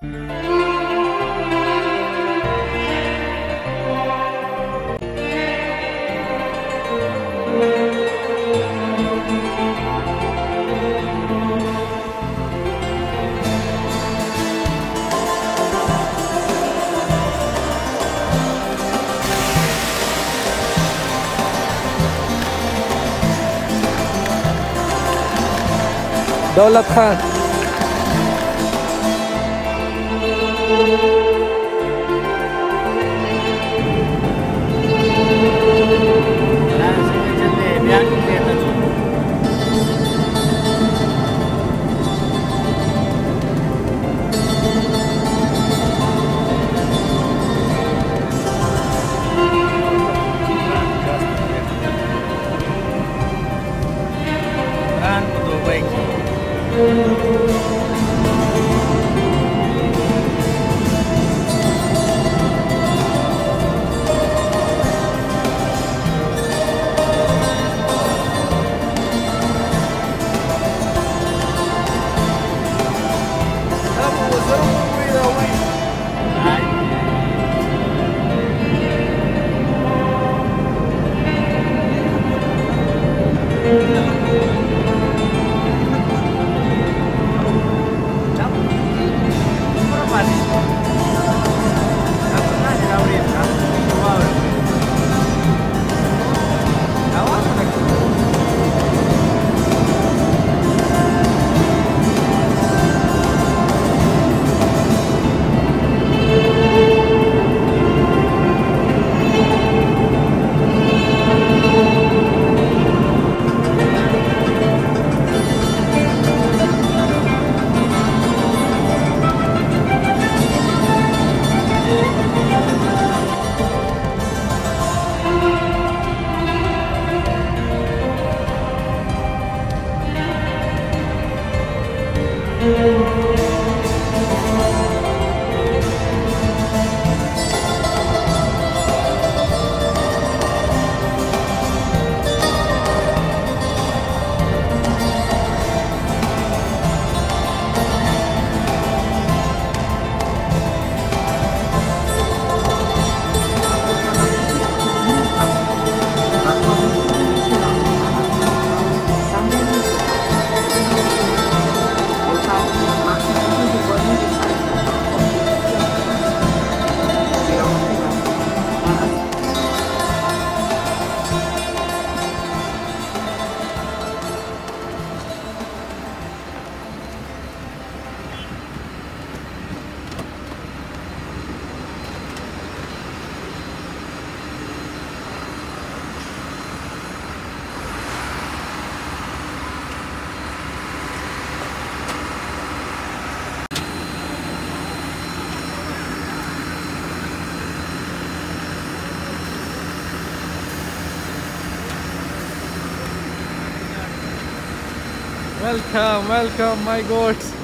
Đô Lộc Khang Kan betul baik. Welcome, welcome, my goats.